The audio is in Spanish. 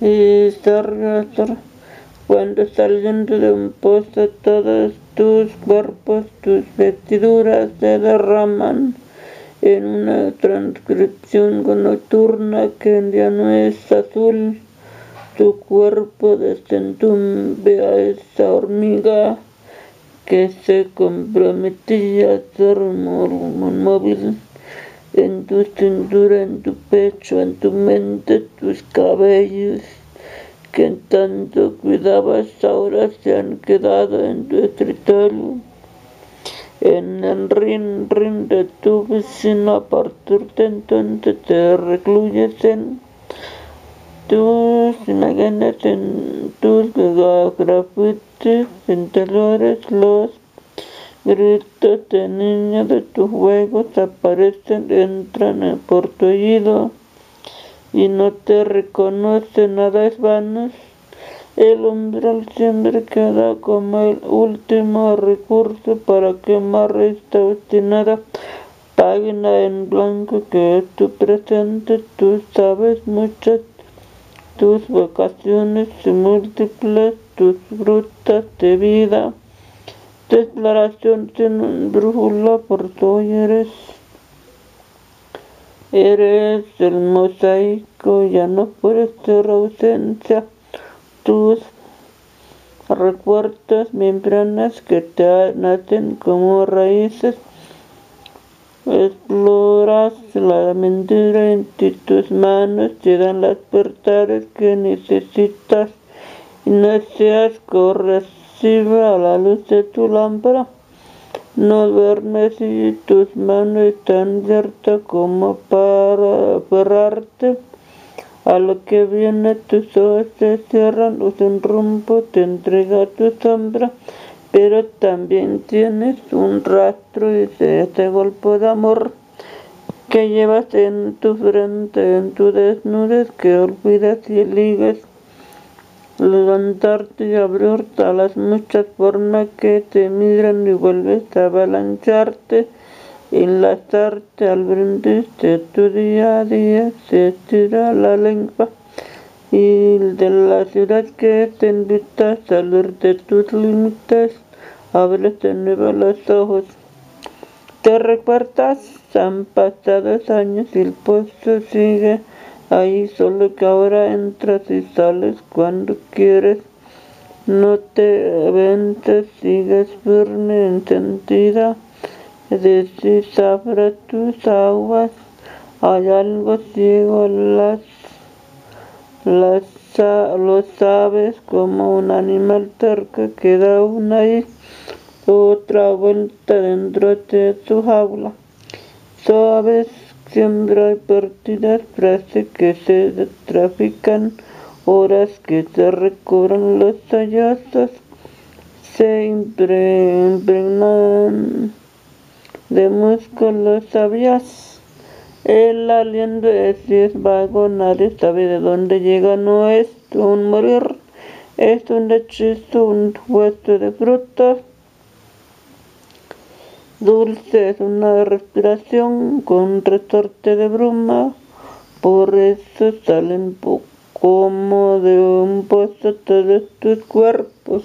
y estar, cuando saliendo de un pozo todos tus cuerpos, tus vestiduras se derraman en una transcripción nocturna que ya no es azul. Tu cuerpo desentumbe a esa hormiga que se comprometía a ser móvil en tu cintura, en tu pecho, en tu mente, tus cabellos que tanto cuidabas ahora se han quedado en tu escritorio. En el rin rin de tu vecino a partir de entonces te recluyes en tus imágenes, en tus grafitis interiores, los gritos de de tus juegos aparecen, entran por tu oído y no te reconoce nada es vano. El umbral siempre queda como el último recurso para quemar esta obstinada página en blanco que es tu presente. Tú sabes muchas tus vacaciones y múltiples, tus frutas de vida. Tu exploración sin brújula por tu eres. Eres el mosaico, ya no puedes ser ausencia tus recuerdos membranas que te nacen como raíces. Exploras la mentira en tus manos, te dan las verdades que necesitas no seas corresiva a la luz de tu lámpara. No duermes y tus manos están abiertas como para aferrarte a lo que viene tus ojos se cierran o sin rumbo te entrega tu sombra, pero también tienes un rastro y ese golpe de amor que llevas en tu frente, en tu desnudez, que olvidas y eliges levantarte y abrirte a las muchas formas que te miran y vuelves a avalancharte enlazarte al brindis de tu día a día, se estira la lengua y de la ciudad que te invita a salir de tus límites, abres de nuevo los ojos. Te recuerdas, han pasado años y el puesto sigue ahí, solo que ahora entras y sales cuando quieres. No te ventes, sigues firme, encendida desde sabrá tus aguas, hay algo ciego, las, las, lo sabes como un animal terco que da una y otra vuelta dentro de tu jaula. Sabes, siempre hay partidas, frases que se trafican, horas que se recobran los hallazgos, se impregnan de músculos sabías. El aliento si es vago, nadie sabe de dónde llega, no es un morir, es un hechizo, un puesto de frutas. Dulce es una respiración con resorte de bruma, por eso salen como de un pozo todos tus cuerpos.